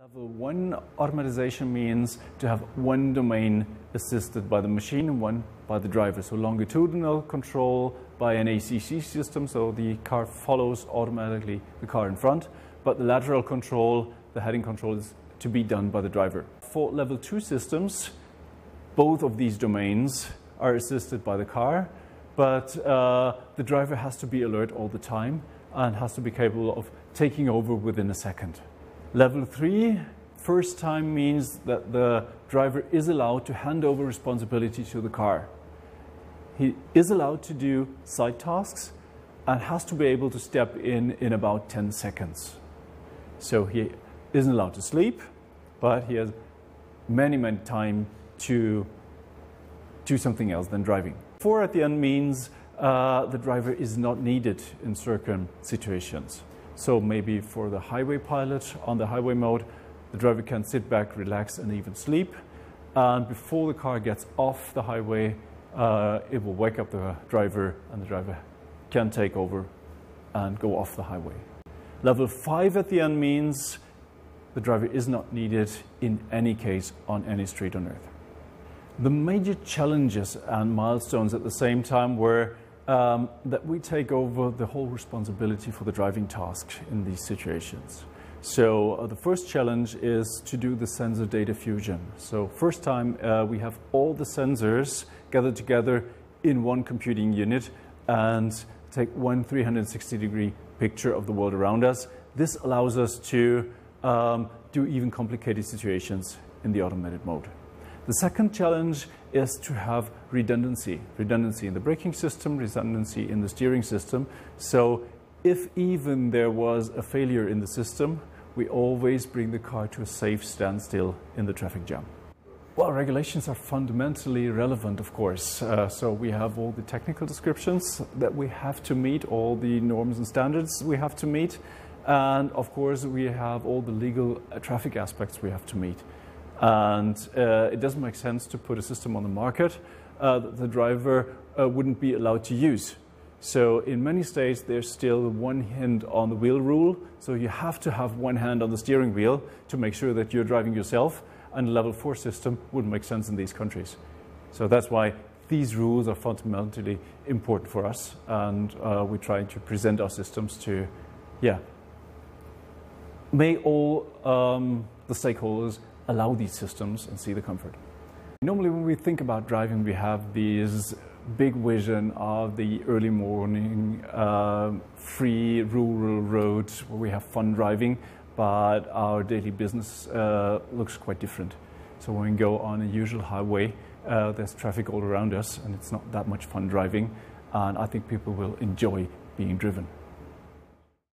Level 1 automatization means to have one domain assisted by the machine and one by the driver. So longitudinal control by an ACC system, so the car follows automatically the car in front, but the lateral control, the heading control is to be done by the driver. For level 2 systems, both of these domains are assisted by the car, but uh, the driver has to be alert all the time and has to be capable of taking over within a second. Level 3, first time means that the driver is allowed to hand over responsibility to the car. He is allowed to do side tasks and has to be able to step in in about 10 seconds. So he isn't allowed to sleep, but he has many, many time to do something else than driving. Four at the end means uh, the driver is not needed in certain situations. So maybe for the highway pilot on the highway mode, the driver can sit back, relax, and even sleep. And before the car gets off the highway, uh, it will wake up the driver, and the driver can take over and go off the highway. Level 5 at the end means the driver is not needed in any case on any street on Earth. The major challenges and milestones at the same time were um, that we take over the whole responsibility for the driving task in these situations. So uh, the first challenge is to do the sensor data fusion. So first time uh, we have all the sensors gathered together in one computing unit and take one 360 degree picture of the world around us. This allows us to um, do even complicated situations in the automated mode. The second challenge is to have redundancy, redundancy in the braking system, redundancy in the steering system. So if even there was a failure in the system, we always bring the car to a safe standstill in the traffic jam. Well, regulations are fundamentally relevant, of course. Uh, so we have all the technical descriptions that we have to meet, all the norms and standards we have to meet, and of course we have all the legal uh, traffic aspects we have to meet. And uh, it doesn't make sense to put a system on the market uh, that the driver uh, wouldn't be allowed to use. So in many states, there's still one hand on the wheel rule. So you have to have one hand on the steering wheel to make sure that you're driving yourself. And a level four system wouldn't make sense in these countries. So that's why these rules are fundamentally important for us. And uh, we're trying to present our systems to, yeah, may all um, the stakeholders allow these systems and see the comfort. Normally when we think about driving, we have these big vision of the early morning, uh, free rural roads where we have fun driving, but our daily business uh, looks quite different. So when we go on a usual highway, uh, there's traffic all around us and it's not that much fun driving and I think people will enjoy being driven.